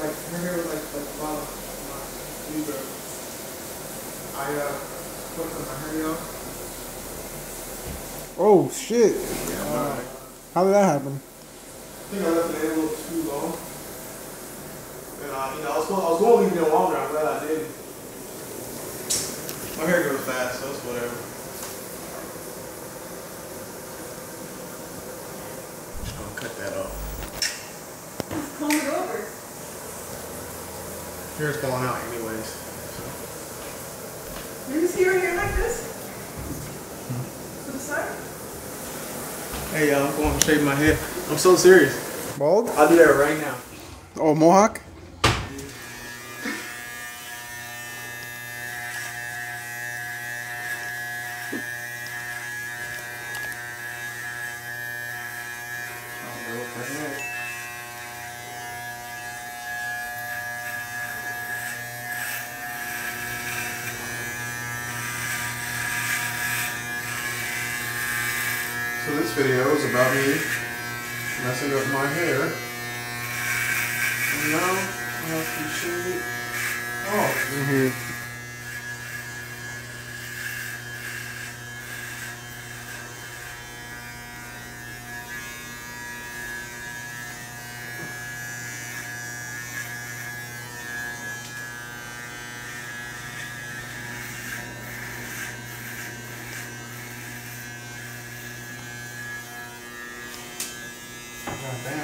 like her hair was like like bottom. Either I uh put my hair out. Oh shit! Yeah, How did that happen? I think I left it a little too long. And uh, you know, I was going, I was going to leave it longer. I'm glad I did. My hair grows fast, so it's whatever. Just gonna cut that off. Just comb it over. Hair's falling out anyways. So. Let me see your hair like this. Hmm? To the side. Hey y'all, I'm going to shave my head. I'm so serious. Bald? I'll do that right now. Oh, mohawk? So this video is about me messing up my hair. And now I have to shave it off. Mm-hmm. God damn.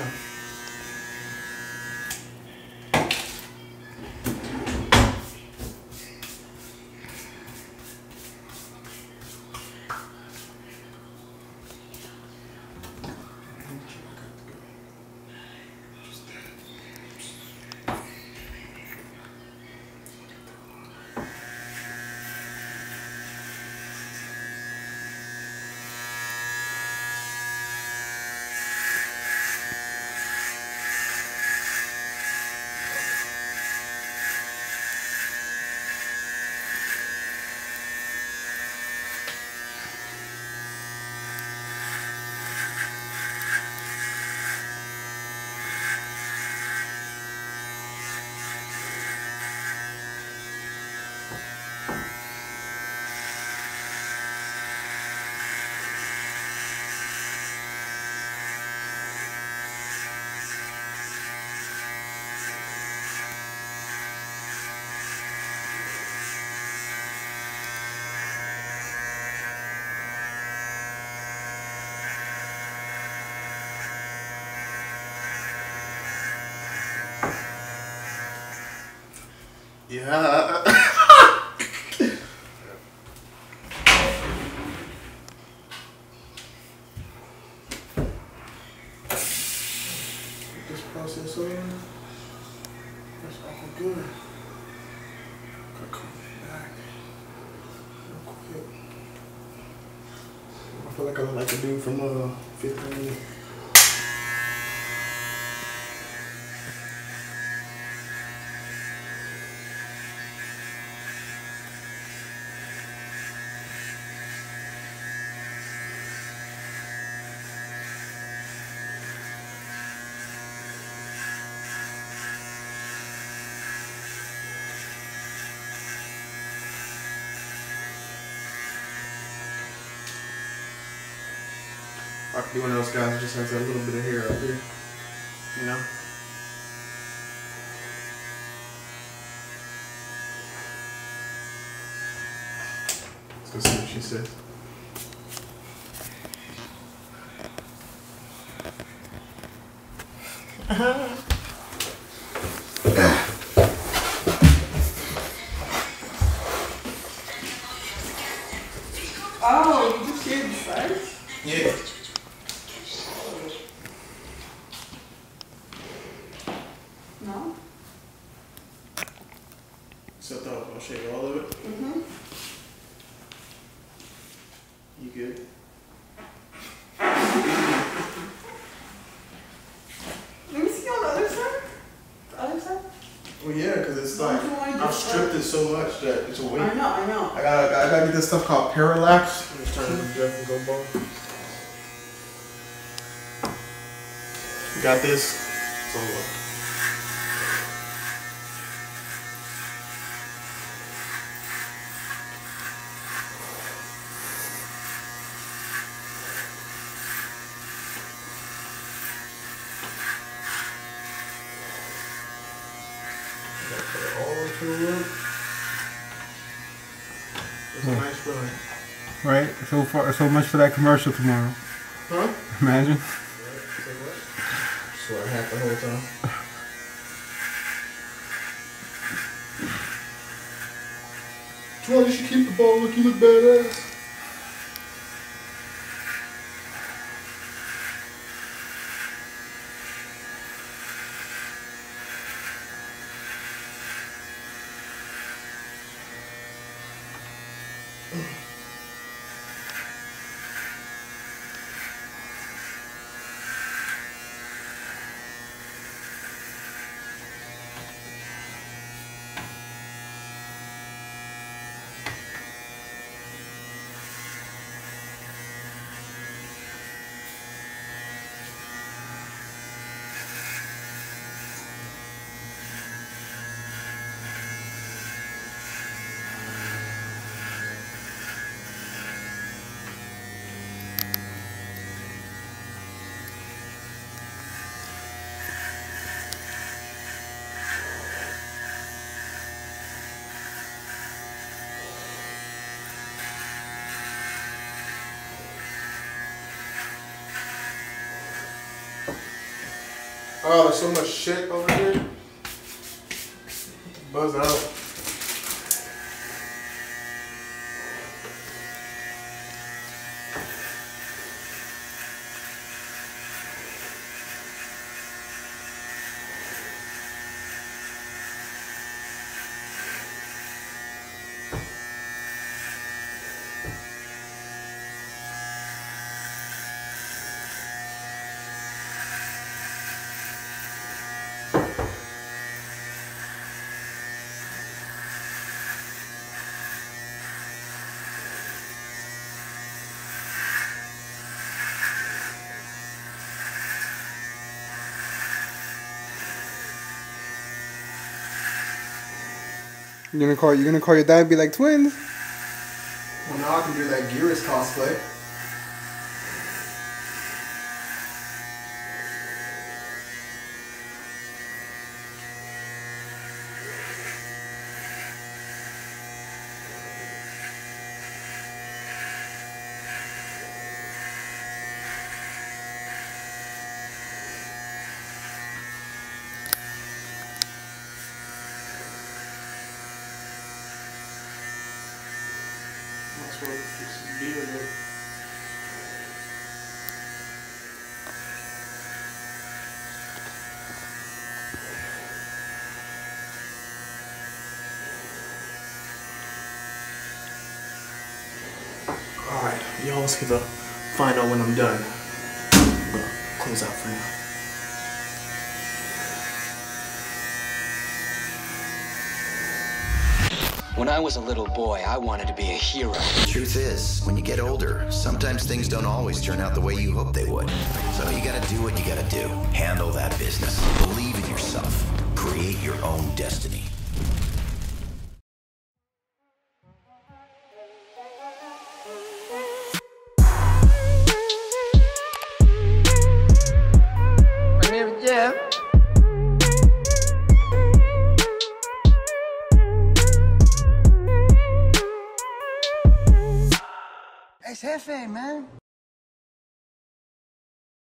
Yeah. This process over. That's all good. Come back real quick. I feel like I look like a dude from uh, 15. I be one of those guys that just has a little bit of hair up here. You know? Let's go see what she says. Oh, So I thought I was gonna shave all of it. Mm-hmm. You good? Let me see on the other side. The other side. Well, yeah, because it's Don't like I've this stripped it so much that it's a weight. I know. I know. I gotta, I gotta get this stuff called parallax. I'm just trying to Jeff and go bald. Got this. So, all wood. It's a nice feeling. Right? So far, so much for that commercial tomorrow. Huh? Imagine. Swear I had the whole time. You should keep the ball. Look, you look badass. Oh, there's so much shit over here. Buzz out. You're gonna call. You're gonna call your dad and be like twins. Well, now I can do that Geras cosplay. What this beard. Alright, y'all let's find out when I'm done. I'm gonna close out for now. When I was a little boy, I wanted to be a hero. The Truth is, when you get older, sometimes things don't always turn out the way you hope they would. So you gotta do what you gotta do. Handle that business. Believe in yourself. Create your own destiny. Hefe, man.